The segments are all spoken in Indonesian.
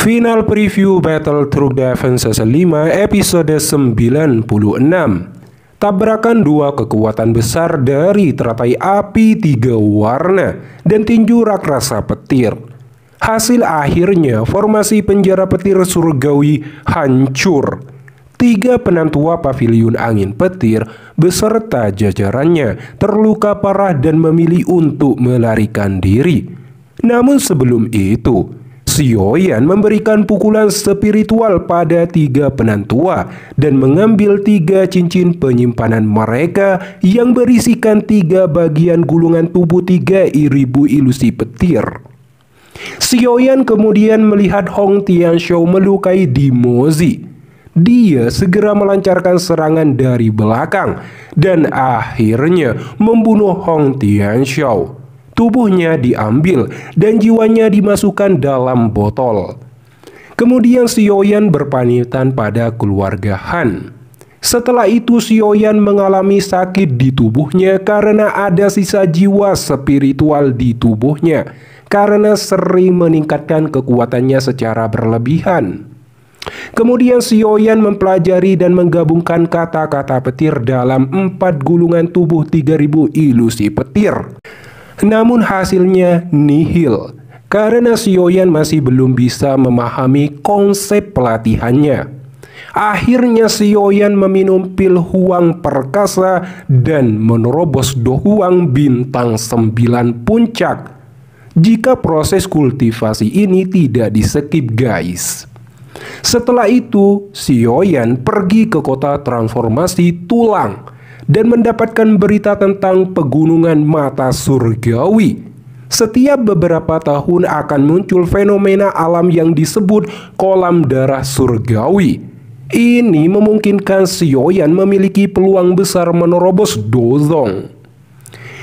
Final preview Battle True Defense 5 episode 96 Tabrakan dua kekuatan besar dari teratai api tiga warna dan tinju raksasa petir. Hasil akhirnya formasi penjara petir surgawi hancur. Tiga penantua pavilion angin petir beserta jajarannya terluka parah dan memilih untuk melarikan diri. Namun sebelum itu, Sioyan memberikan pukulan spiritual pada tiga penantua dan mengambil tiga cincin penyimpanan mereka yang berisikan tiga bagian gulungan tubuh tiga ribu ilusi petir. Sioyan kemudian melihat Hong Tianshou melukai Dimozi dia segera melancarkan serangan dari belakang dan akhirnya membunuh Hong Tianxiao. Tubuhnya diambil dan jiwanya dimasukkan dalam botol. Kemudian Xiaoyan berpamitan pada keluarga Han. Setelah itu Xiaoyan mengalami sakit di tubuhnya karena ada sisa jiwa spiritual di tubuhnya karena sering meningkatkan kekuatannya secara berlebihan. Kemudian Sioyan mempelajari dan menggabungkan kata-kata petir dalam empat gulungan tubuh 3000 ilusi petir. Namun hasilnya nihil karena Sioyan masih belum bisa memahami konsep pelatihannya. Akhirnya Sioyan meminum pil huang perkasa dan menerobos dohuang bintang sembilan puncak. Jika proses kultivasi ini tidak disekip guys. Setelah itu, Sioyan pergi ke kota transformasi tulang dan mendapatkan berita tentang pegunungan mata surgawi. Setiap beberapa tahun akan muncul fenomena alam yang disebut kolam darah surgawi. Ini memungkinkan Sioyan memiliki peluang besar menerobos Dozong.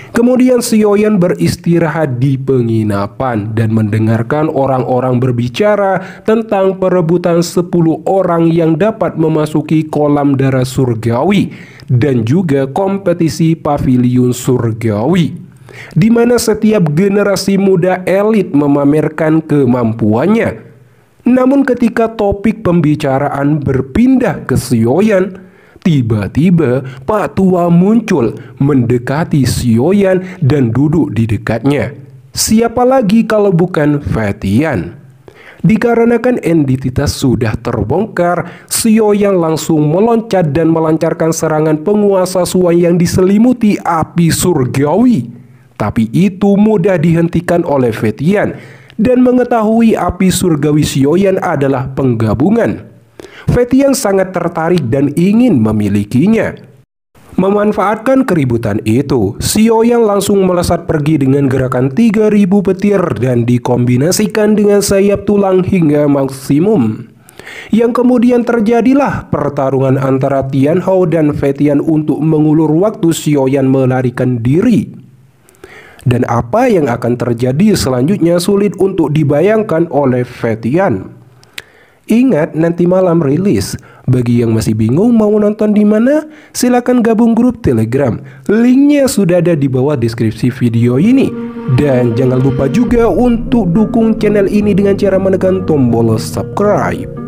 Kemudian Sioyan beristirahat di penginapan dan mendengarkan orang-orang berbicara tentang perebutan 10 orang yang dapat memasuki kolam darah surgawi dan juga kompetisi pavilion surgawi di mana setiap generasi muda elit memamerkan kemampuannya. Namun ketika topik pembicaraan berpindah ke Sioyan, Tiba-tiba Pak Tua muncul mendekati Sioyan dan duduk di dekatnya. Siapa lagi kalau bukan Fetian? Dikarenakan identitas sudah terbongkar, Sioyan langsung meloncat dan melancarkan serangan penguasa Suan yang diselimuti api surgawi. Tapi itu mudah dihentikan oleh Fetian dan mengetahui api surgawi Sioyan adalah penggabungan Fetian sangat tertarik dan ingin memilikinya. Memanfaatkan keributan itu, Xiaoyang langsung melesat pergi dengan gerakan 3000 petir dan dikombinasikan dengan sayap tulang hingga maksimum. Yang kemudian terjadilah pertarungan antara Tian Hao dan Fetian untuk mengulur waktu Xiaoyan melarikan diri. Dan apa yang akan terjadi selanjutnya sulit untuk dibayangkan oleh Fetian. Ingat nanti malam rilis. Bagi yang masih bingung mau nonton di mana, silakan gabung grup Telegram. Linknya sudah ada di bawah deskripsi video ini. Dan jangan lupa juga untuk dukung channel ini dengan cara menekan tombol subscribe.